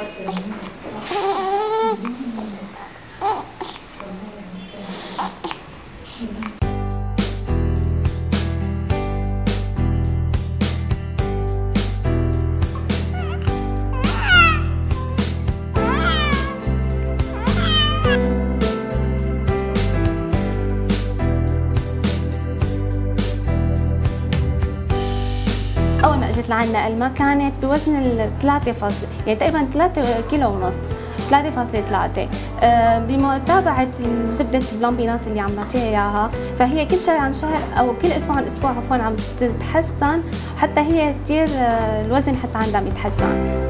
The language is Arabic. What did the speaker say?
Thank you. أول ما إجت لعنا الما كانت بوزن ال 3 فاصل يعني تقريبا 3 كيلو ونص 3.3 أه بمتابعة زبدة البلامبينات اللي عم نعطيها إياها فهي كل شهر عن شهر أو كل أسبوع عن أسبوع عفوا عم تتحسن حتى هي كثير أه الوزن حتى عندها بيتحسن.